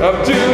up to